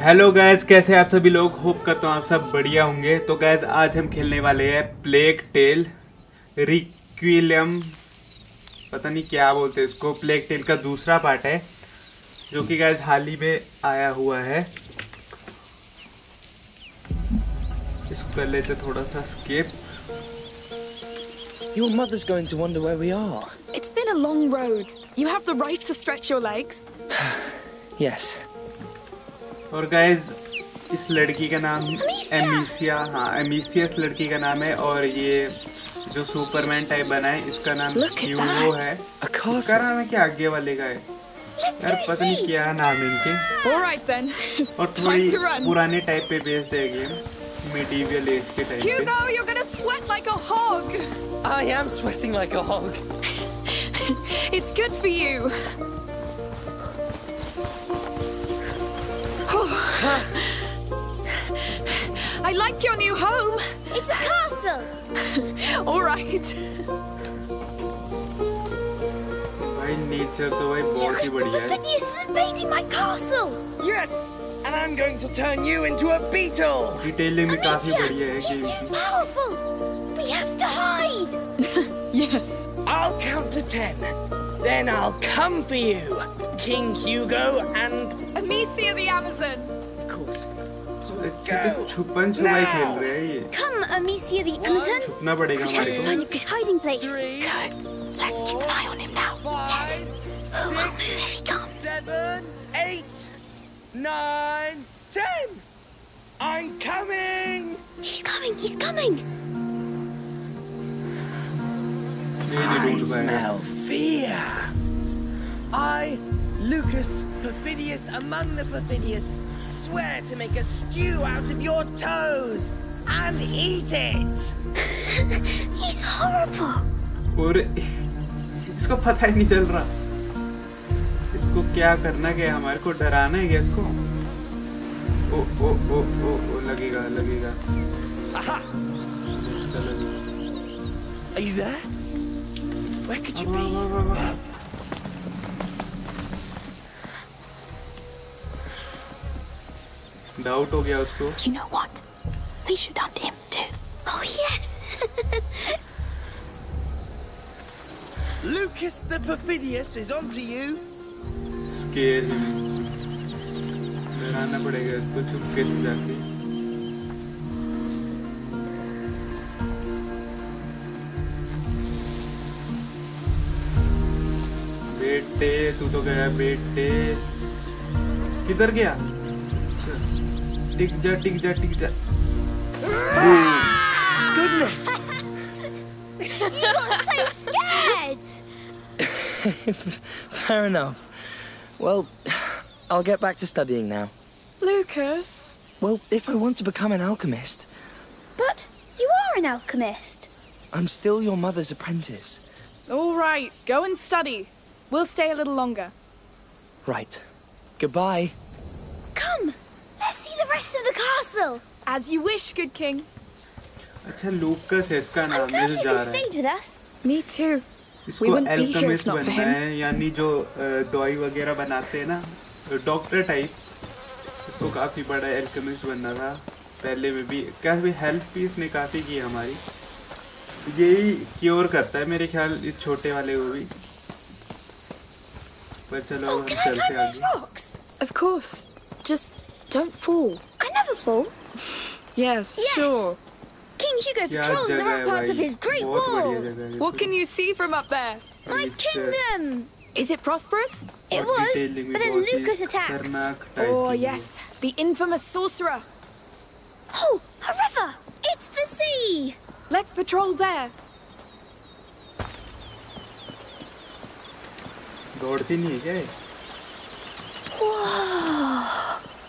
Hello guys कैसे आप सभी लोग होप करता हूँ आप सब बढ़िया होंगे तो गैस आज हम खेलने वाले हैं प्लेग टेल रिक्विलियम पता नहीं क्या बोलते हैं इसको प्लेग टेल का दूसरा पार्ट है जो कि गैस हाल ही में आया हुआ है इसको कर लेते थोड़ा सा skip Your mother's going to wonder where we are. It's been a long road. You have the right to stretch your legs. Yes. और गाइज़ इस लड़की का नाम एमिसिया हाँ एमिसिया इस लड़की का नाम है और ये जो सुपरमैन टाइप बना है इसका नाम ह्यूगो है। इसका नाम है क्या आगे वाले का है? यार पता नहीं क्या नाम है इनके। Right और थोड़ी पुराने टाइप पे बेस्ड है गेम मिडीवियल एज के टाइप Hugo, पे। you're gonna sweat like a hog. I am sweating like a hog. It's good for you. I like your new home. It's a castle. All right. भाई nature तो भाई बहुत ही बढ़िया है Phidias is invading my castle. Yes! And I'm going to turn you into a beetle! Detailing भी काफी Amicia, बढ़िया है he's गेम too की powerful. We have to hide. Yes. I'll count to ten. Then I'll come for you, King Hugo, and Amicia the Amazon. go. छुपन छुपाई Now. खेल रहे हैं ये Come, Amicia the Amazon. छुपना पड़ेगा We have हमारे to को find a good hiding place. Three, Good. Let's keep an eye on him now. five, We'll move six, if he comes. seven, eight, nine, ten! I'm coming! He's coming. He's coming. ये नहीं I ढूंढ पाएगा smell fear. I, Lucas Perfidius among the Perfidius, Swear to make a stew out of your toes and eat it. He's horrible. और इसको पता ही नहीं चल रहा इसको क्या करना क्या है? हमारे को डराना है क्या इसको ओ ओ ओ ओ ओ लगेगा लगेगा Aha! Are you there? Where could you be? Doubt हो गया उसको। You know what we should hunt him too oh yes Lucas the perfidious is on to you scare him डराना पड़ेगा उसको चुपके से जाके। बेटे तू तो गया बेटे। किधर गया? टिक जा टिक जा टिक जा Goodness! You got so scared. Fair enough. Well, I'll get back to studying now. Lucas. Well, if I want to become an alchemist, But you are an alchemist. I'm still your mother's apprentice. All right. Go and study. We'll stay a little longer. Right. Goodbye. Come. Let's see the rest of the castle. As you wish, good king. अच्छा लूकस इसका नाम है जा रहा है। with us. Me too. इसको We wouldn't be यानी जो दवाई वगैरह बनाते हैं ना डॉक्टर टाइप इसको काफ़ी बड़ा एल्केमिस्ट बनना था पहले में भी काफ़ी हेल्प भी इसने काफ़ी की हमारी यही क्योर करता है मेरे ख्याल इस छोटे वाले को भी पर चलो oh, हम चलते हैं आगे of course just don't fall. I never fall. Yes, Yes. sure. King Hugo क्या patrols the जगह है ramparts of भाई his great बहुत बढ़िया wall. जगह है What can you see from up there? My It's, uh, kingdom. Is it prosperous? It और was, detailing भी but then बहुत ही Lucas attacked. खतरनाक type Oh, की है। yes. The infamous sorcerer. Oh, a river! It's the sea! Let's patrol there. दौड़ती नहीं है क्या ये?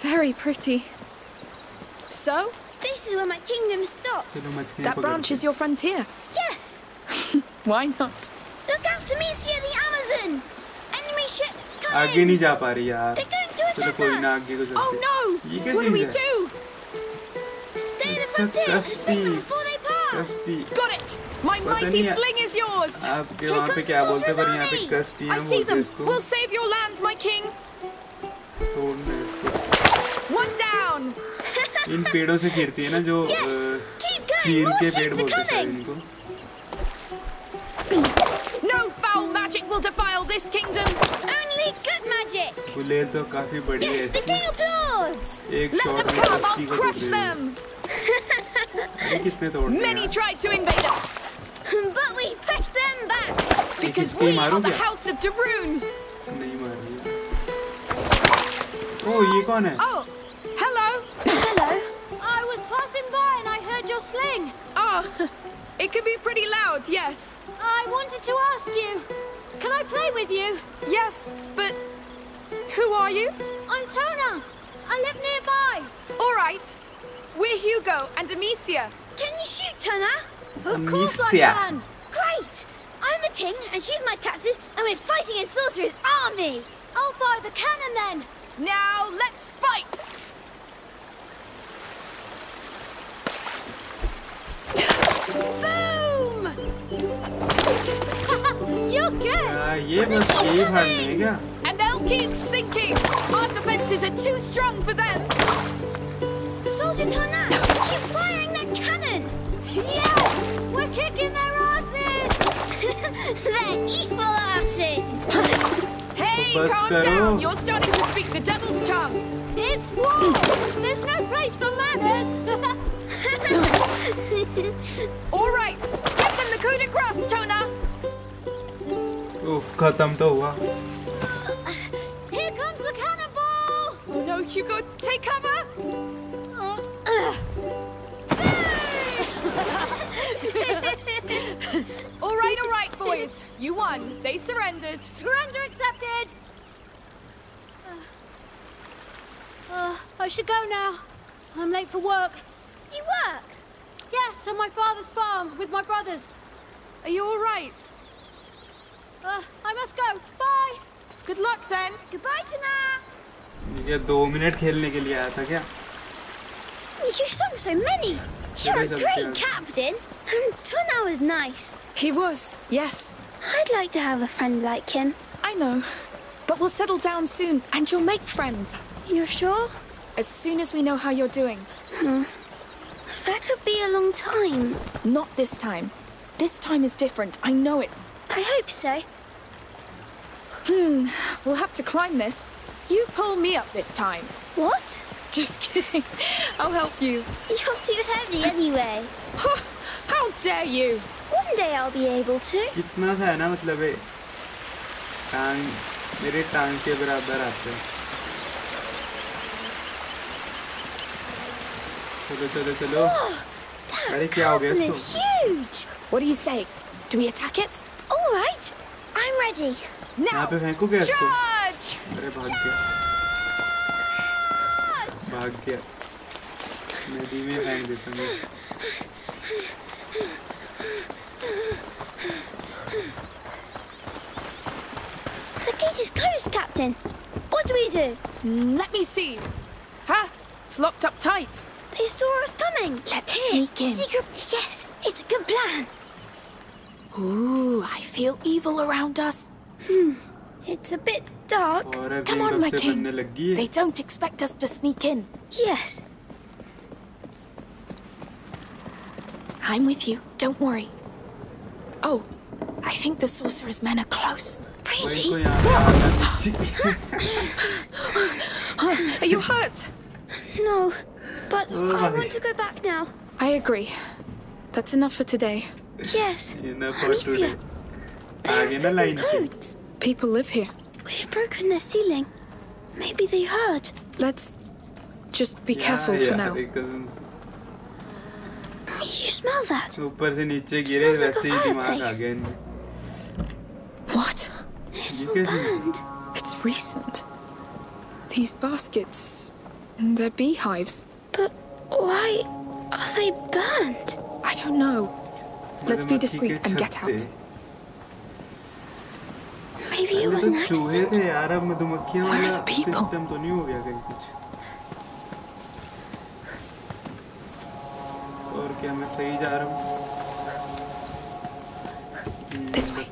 Very pretty. So, This is where my kingdom stops. चलो मछलियाँ that branch पकड़ते is your frontier. Yes! Why not? Look out, Amicia the Amazon! Enemy ships हैं। coming! आगे नहीं जा पा रही यार They're going to चलो attack कोई ना us! आगे को चलते Oh no! ये क्या What do we चीज़ है? do? Stay at the अच्छा, frontier and कश्ती। sink them before they pass! कश्ती Got it! My पता mighty नहीं है। sling is yours! आपके Here वहाँ पे comes क्या बोलते हैं पर Sorcerer's यहाँ पे Army. कश्तियाँ I see बोलते हैं them! इसको We'll save your land, my king! इन पेड़ों से खेलती है ना जो चीन के पेड़ बोलते हैं इनको will defile this kingdom. Only good magic. तो काफी बड़ी Yes, the king applauds. एक Let them come, I'll crush them. तोड़ Many tried to invade us. But we pushed them back. Because we are the house of de Rune. नहीं मार रही. ओ ये कौन है? Oh, your sling. Oh, it can be pretty loud, yes. I wanted to ask you, can I play with you? Yes, but who are you? I'm Tona. I live nearby. All right. We're Hugo and Amicia. Can you shoot, Tona? Of course I can. Great. I'm the king and she's my captain and we're fighting in Sorcerer's army. I'll fire the cannon then. Now let's fight. Boom! You're good. आ, ये बस यही फाड़ने है क्या And they'll keep sinking. Our defenses are too strong for them. Soldier Tona, keep firing that cannon. Yes, we're kicking their asses. their evil asses. Hey, Bus calm karo. down. You're starting to speak the devil's tongue. It's war. There's no place for manners. All right. Give them the coup de grace, Tona. उफ खत्म तो हुआ Here comes the cannonball. Oh no, Hugo, take cover. All right, all right, boys. You won. They surrendered. Surrender accepted. Uh, I should go now. I'm late for work. You work? Yes, on my father's farm with my brothers. Are you all right? Uh, I must go. Bye. Good luck then. Goodbye, Tana. ये दो minute खेलने के लिए आया था क्या You sung so many. You're a It is a great joke. captain. And Tana was nice. He was, yes. I'd like to have a friend like him. I know. But we'll settle down soon and you'll make friends. You're sure? As soon as we know how you're doing. That could be a long time. Not this time. This time is different. I know it. I hope so. We'll have to climb this. You pull me up this time. What? Just kidding. I'll help you. You're too heavy anyway. Huh, How dare you? One day I'll be able to. कितना सा है ना मतलब है टांग मेरे टांग के बराबर आते हैं चलो चलो चलो That अरे क्या हो गया castle इसको is huge. What do you say? Do we attack it? All right, I'm ready. यहाँ Now, पे फेंकू क्या इसको charge! अरे भाग गया भाग गया नदी में फेंक देता हूँ The gate is closed, Captain. What do we do? Mm, Let me see. Ha! It's locked up tight. They saw us coming. Let's Here, sneak in. Secret... Yes, it's a good plan. Ooh, I feel evil around us. Hmm, it's a bit dark. Come on, my king. They don't expect us to sneak in. Yes. I'm with you. Don't worry. Oh, I think the sorcerer's men are close. Really? are you hurt? No, But Oh, I my. want to go back now. I agree. That's enough for today. Yes. Enough for Amicia. today. They're आगे ना thin line पे coats. People live here. We've broken their ceiling. Maybe they heard. Let's just be careful यार, for now. कसम से। You smell that? ऊपर से नीचे गिरे Smells like a वैसे ही दिमाग आ fireplace. गया इनमें What? It's You all can- burned. It's recent. These baskets. They're beehives. But why are they burned? I don't know. Let's be discreet and get out. Maybe it was an accident. Where are the people? This way.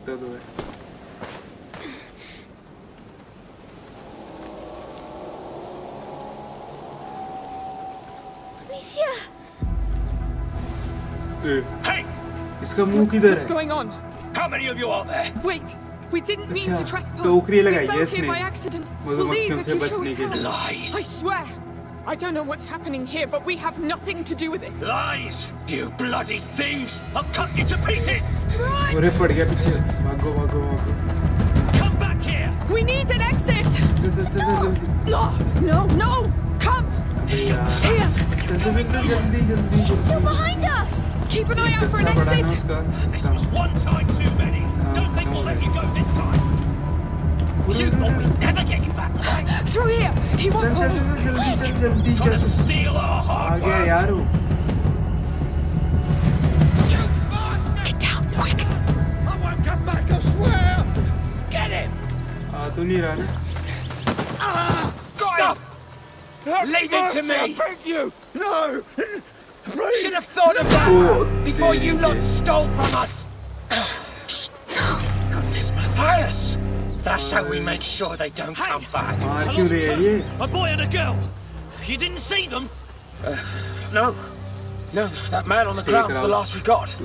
Monsieur! A, Hey! इसका मुंह किधर What's है going on? How many of you are there? Wait, we didn't mean to अच्छा, trespass. टोकरी we लगाई है fell here इसने by accident. We'll leave मधुमक्खियों if से you show बचने us के how. लिए Lies! I swear, I don't know what's happening here, but we have nothing to do with it. Lies! You bloody thieves! I'll cut you to pieces! अरे पड़ गया पीछे भागो भागो भागो Come back here! We need an exit! चल चल चल चल जल्दी No, no, no! Come! अबे यार Here! He's still behind us. Keep an eye out for an exit. This was one time too many. Don't think we'll let you go this time. You never get you back. Through here. He won't. Quick. Get him! Leave it to me! I beg you! No! Please! Should have thought no. of that before you lot stole from us! no! Goodness, Matthias! That's how we make sure they don't hey, come back. I lost two, a boy and a girl. You didn't see them? Uh, no. No, that man on the ground's the last we got.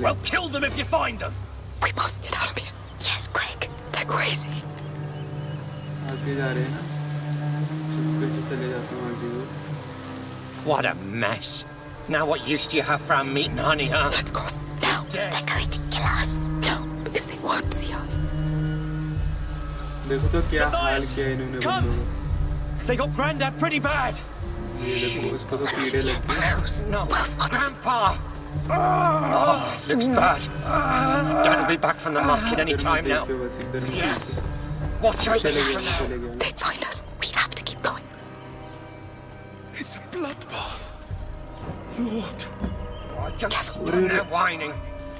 Well, kill them if you find them. We must get out of here. Yes, quick. They're crazy. What a mess. Now what use do you have from and Honey, huh? Let's cross now. They're going to kill us. No, because they won't see us. Matthias, come! They got Grandad pretty bad. House. No, well spotted. Grandpa! Oh, looks bad. Dad will be back from the market any time now. Yes. Watch out. They'd find us. We have it's a bloodbath. Lord. Oh, just stand there whining.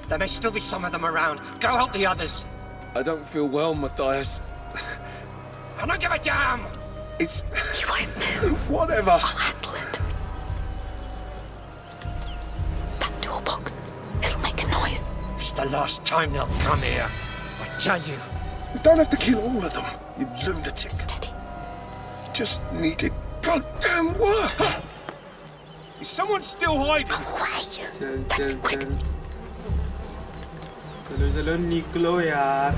There may still be some of them around. Go help the others. I don't feel well, Matthias. I don't give a damn. It's. You won't move. whatever. I'll handle it. That toolbox. It'll make a noise. It's the last time they'll come here. I tell you. You don't have to kill all of them, you lunatic. Steady. Just needed goddamn work. Is someone still hiding? Away. चल That's चल quick. चल चलो चलो निकलो यार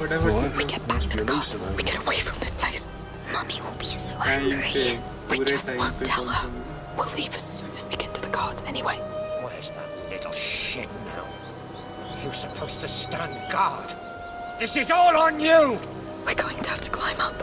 फटाफट We निकलो get back to the car. We get away from this place. Mummy will be so time angry. पे We पूरे just टाइम won't पे tell her. पहुंचो We'll leave as soon as we get to the guards anyway. Where's that little shit now? You're supposed to stand guard. This is all on you! We're going to have to climb up.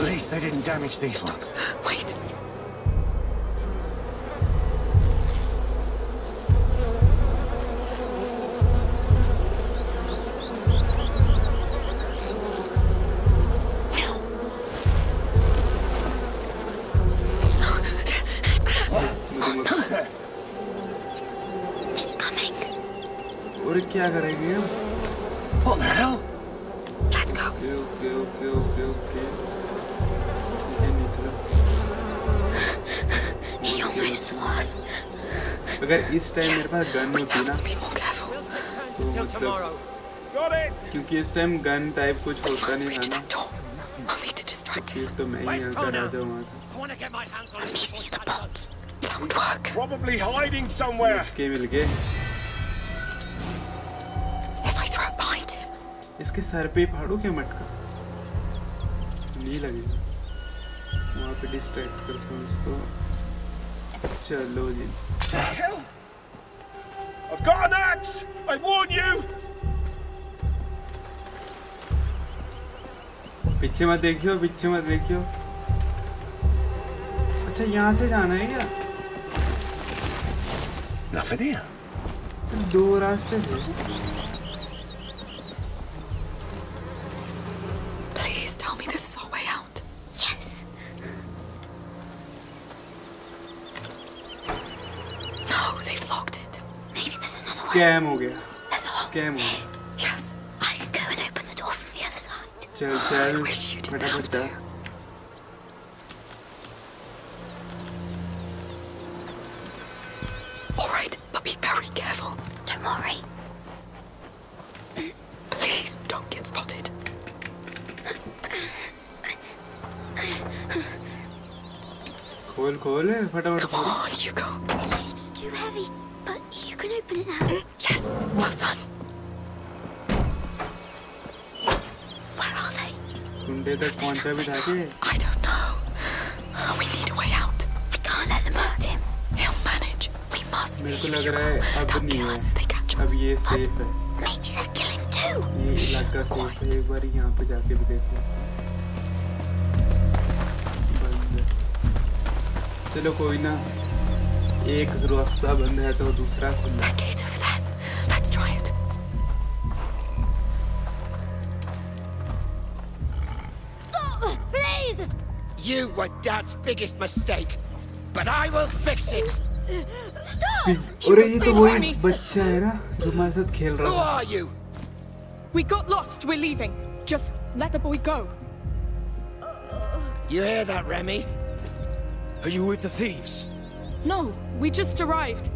At least they didn't damage these ones. Wait. अगर इस time मेरे पास gun होती ना तो मतलब क्योंकि इस time gun type कुछ होता नहीं था ना तो, तो मैं ही यहाँ से राजा वहाँ से Probably hiding somewhere. Okay, we'll get. If I throw it behind him. इसके सर पे फाड़ू क्या मटका? नहीं लगेगा. वहाँ पे distract करता हूँ इसको. चलो जी. I've got an axe. I warn you. पीछे मत देखियो पीछे मत देखियो अच्छा यहाँ से जाना है क्या Nothing here. दो रास्ते थे स्कैम हो गया There's a hole. स्कैम हो गया Yes. I can go and open the door from the other side. चल चल wish you didn't have फटाफट जा to. All right, but be very careful. Don't worry. Please don't get spotted. खोल खोल फटाफट Come खोल on, you go. It's too heavy, but you can open it now. Yes, well done. Where are they? कुंडे तक पहुंचा भी था के I don't know. We need a way out. We can't let them hurt him. He'll manage. We must मेरे को leave लग you रहा है go. अब They'll नहीं kill है us if they catch अब us. ये But सेफ है maybe they'll kill him too. ये इलाका सेफ है एक बार यहाँ पे जाके भी देखो बंद है चलो कोई ना एक रास्ता बंद है तो दूसरा खुला That gate over there. Let's try it. Stop! Please! You were Dad's biggest mistake, but I will fix it. Stop! और ये तो stay वही by me. बच्चा है ना जो हमारे साथ खेल Who रहा था are you? We got lost. We're leaving. Just let the boy go. You hear that, Remy? Are you with the thieves? No, we just arrived.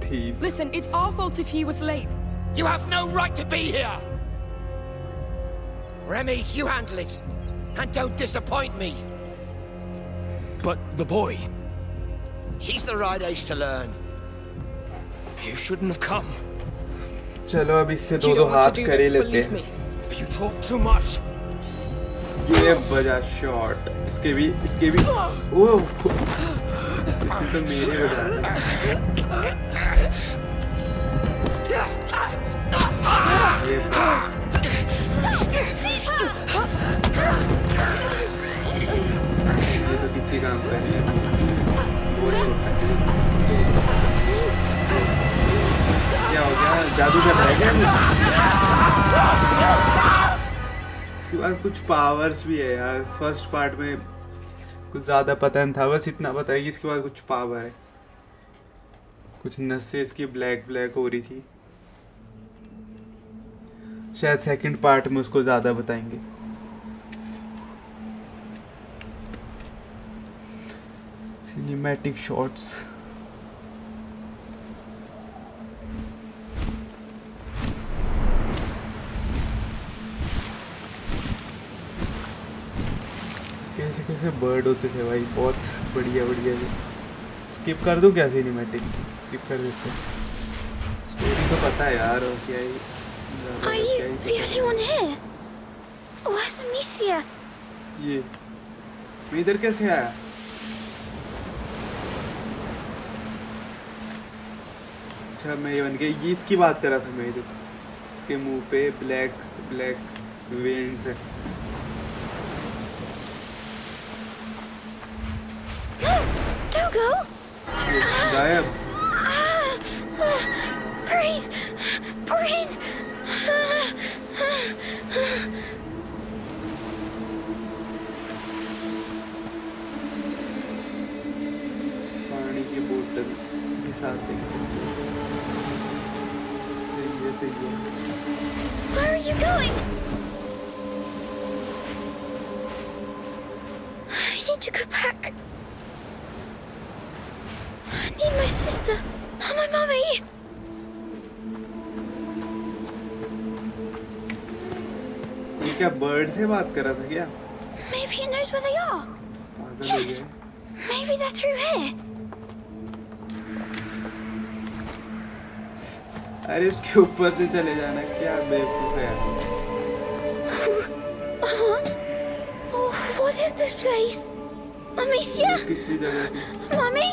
Thief. Listen, it's our fault if he was late. You have no right to be here! Remy, you handle it. And don't disappoint me. But the boy, He's the right age to learn. you shouldn't have come. चलो अब इससे You दो दो don't want हाथ to do कर ही this, लेते believe हैं me. You talk too much. ये बजा शॉट इसके भी इसके भी ओ इसकी तो मेरे जादू कर रहा है क्या इसके बाद कुछ पावर्स भी है यार। फ़र्स्ट पार्ट में कुछ ज़्यादा पता नहीं था, बस इतना पता है कि इसके बाद कुछ पावर है। कुछ नसें इसकी ब्लैक ब्लैक हो रही थी। शायद सेकंड पार्ट में उसको ज़्यादा बताएँगे। सिनेमैटिक शॉट्स कैसे कैसे बर्ड होते थे भाई? बहुत बढ़िया बढ़िया से स्किप कर दूँ क्या सिनेमैटिक स्किप कर देते स्टोरी तो पता है यार और क्या ही Are you the only one here? Where's Amicia? ये। मैं इधर कैसे आया? अच्छा मैं ये बन ये इसकी बात कर रहा था मैं इधर इसके मुँह पे ब्लैक ब्लैक वेन्स है। need to go back. I need my sister and my mummy. ये क्या बर्ड से बात कर रहा था क्या Maybe it knows where they are. पागल हो Yes. गया Maybe they're through here. अरे उसके ऊपर से चले जाना क्या बेवकूफ है यार What? Oh, what is this place? Amicia? कितनी जगह थी Mummy?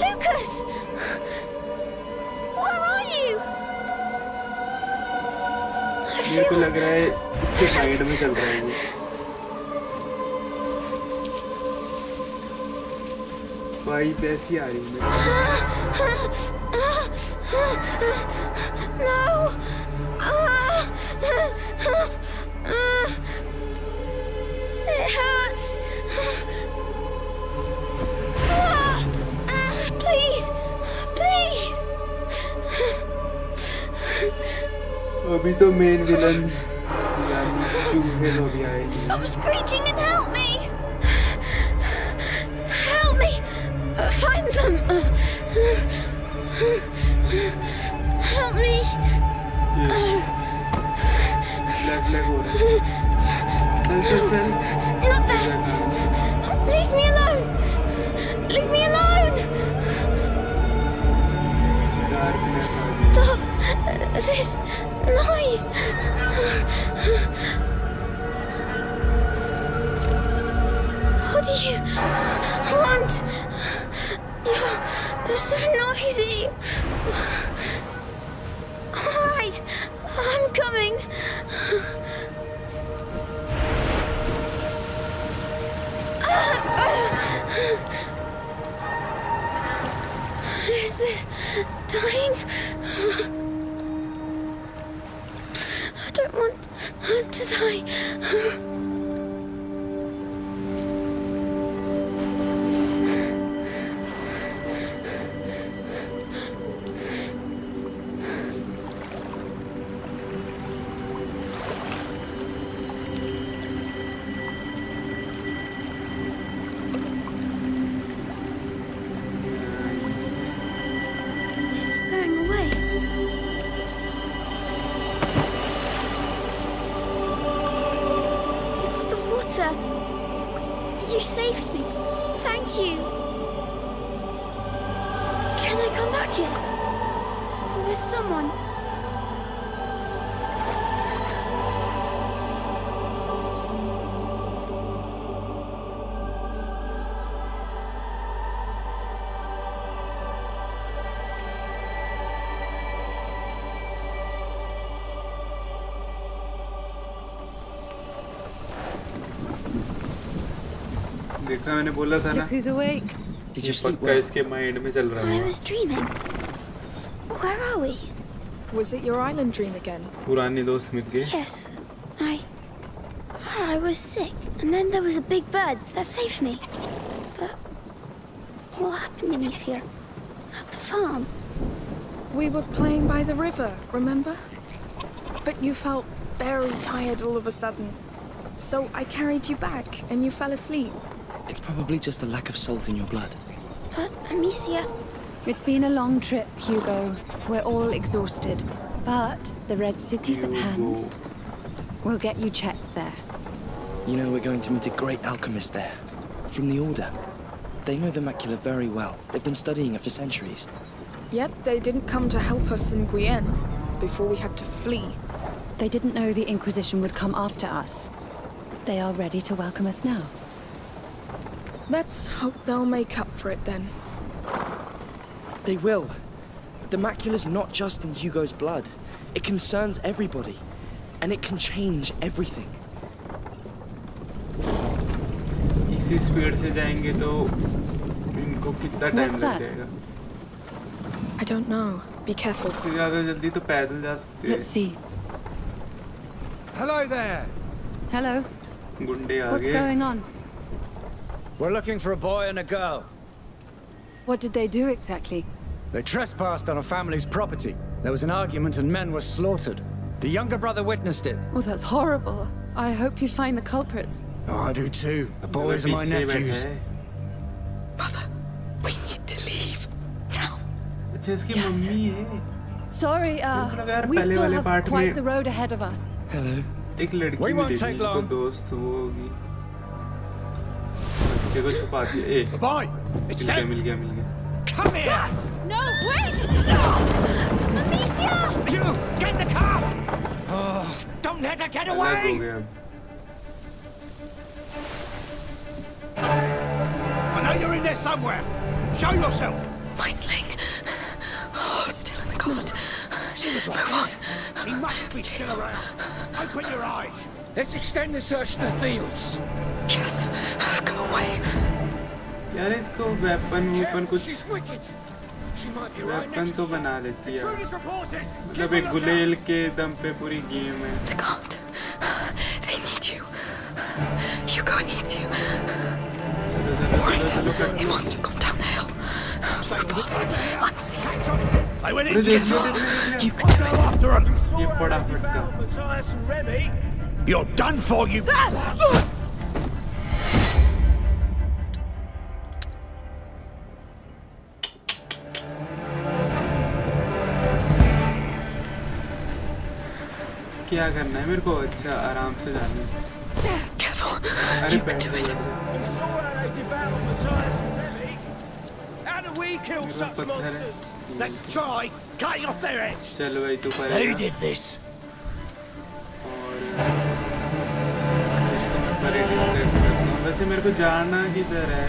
Lucas? Where are you? I मेरे को feel लग रहा है इसके साइड में चल रहा है ये वाइब ऐसी आ रही है मेरे को। no. It अभी तो मेन विलन सब screeching in hell coming. Is this dying? Can I come back here? With someone? देखा मैंने बोला था ना Look who's awake. Did ये you sleep पक्का well? इसके माइंड में चल रहा I है was dreaming. Where are we? Was it your island dream again? पुरानी दोस्त मिल गए Yes. I. I was sick, and then there was a big bird that saved me. But. What happened, Amicia? At the farm? We were playing by the river, remember? But you felt very tired all of a sudden. So I carried you back, and you fell asleep. It's probably just a lack of salt in your blood. But, Amicia. It's been a long trip, Hugo. We're all exhausted. But the Red City's at hand. We'll get you checked there. You know, we're going to meet a great alchemist there. From the Order. They know the macula very well. They've been studying it for centuries. Yet they didn't come to help us in Guyenne before we had to flee. They didn't know the Inquisition would come after us. They are ready to welcome us now. Let's hope they'll make up for it then. They will. The macula's not just in Hugo's blood. It concerns everybody. And it can change everything. इसी speed से जाएंगे तो इनको कितना What's time लग that? जाएगा I don't know. Be careful. इससे ज्यादा जल्दी तो पैदल जा सकते Let's see. Hello there. Hello. हैं गुंडे आ What's गए going on? We're looking for a boy and a girl. What did they do exactly? They trespassed on a family's property. There was an argument and men were slaughtered. The younger brother witnessed it. Well, that's horrible. I hope you find the culprits. Oh, I do too. The boys are my nephews. Mother, we need to leave. Now. Yes. Sorry, uh, we still have quite the road ahead of us. Hello. We won't take long. दोस्त वो होगी बच्चे को छुपा दिया ए The boy! It's मिल गया them! मिल गया मिल गया Come here! No, wait! Amicia! You! Get the cart! Oh, don't let her get अलग हो away! गया अब I know you're in there somewhere. Show yourself! My sling. Oh, still in the cart. Move on. She must be still around. Open your eyes. Let's extend the search to the fields. Yes. Go away. यार इसको weapon weapon कुछ She's wicked. She might be right weapon next तो बना लेती है Intruder's reported. मतलब एक गुलेल के दम पे पूरी गेम है They can't. They need you. Hugo needs you. चलो चलो चलो Right. चलो कर He must have gone down the hill. Move fast. Unseen. Catch up. They went अरे into देख the लो park. देख लो, Go after them. ये पड़ा फटका Matthias and Remy. You're done for, you. क्या करना है मेरे को अच्छा आराम से जाना है अरे बैठ जा, बैठ जा। You saw how they devoured Matthias and Remy. How do we kill मेरा such पत्थर है monsters? Let's try cutting off their heads. चल भाई तू Who करेगा did this? और इसको मैं परे डिस्ट्रैक्ट करता हूँ वैसे मेरे को जाना किधर है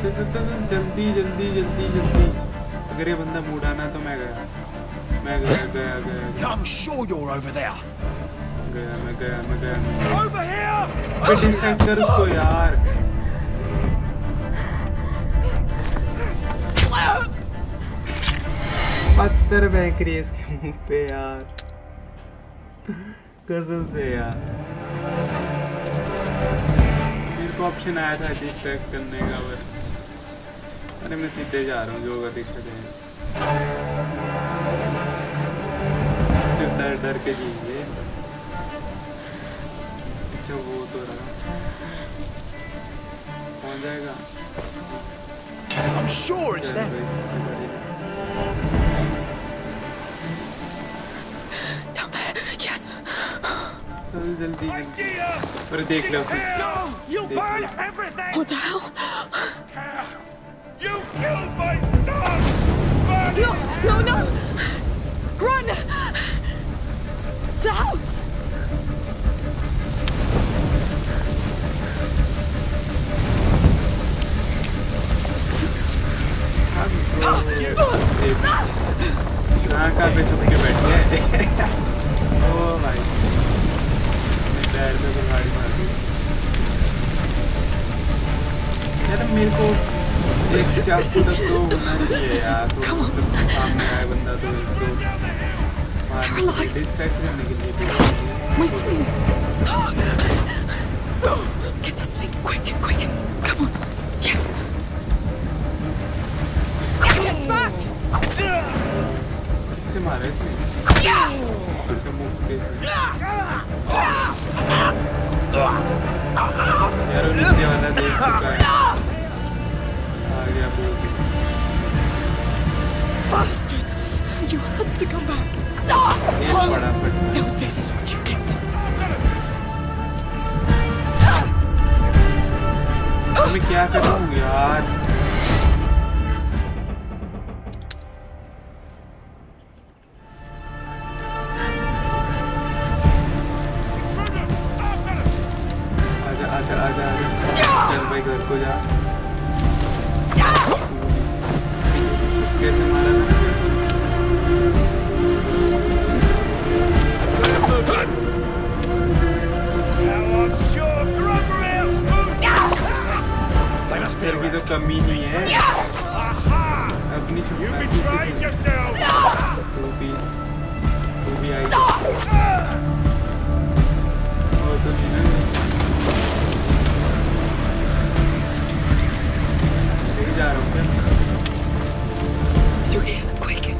जल्दी जल्दी जल्दी जल्दी। अगर ये बंदा मूड आना तो मैं गया। मैं गया गया गया I'm sure you're over there. गया मैं गया मैं गया। Over here! अबे डिस्ट्रैक्ट कर उसको यार। पत्थर फेंक रही है इसके मुँह पे यार। कसम से यार। मेरे को ऑप्शन आया था डिस्ट्रैक्ट करने का पर अरे मैं सीधे जा रहा हूँ जो होगा दिक्कत है सिर्फ़ डर डर के जीजिए अच्छा वो तो रहा पहुँच जाएगा I'm sure it's them. भाई, Down there. Yes. चल जल्दी जल्दी अरे देख लो! What the hell? Killed my son! Burn No, no, no! Run! The house! एक चाकू तक तो होना चाहिए यार तो मतलब सामने आए बंदा तो इसको मारने के लिए डिस्ट्रैक्ट करने के लिए भी My sling! had to come back! ये पड़ा फट No, this is what you get! मैं क्या करूँ यार Through here, quick!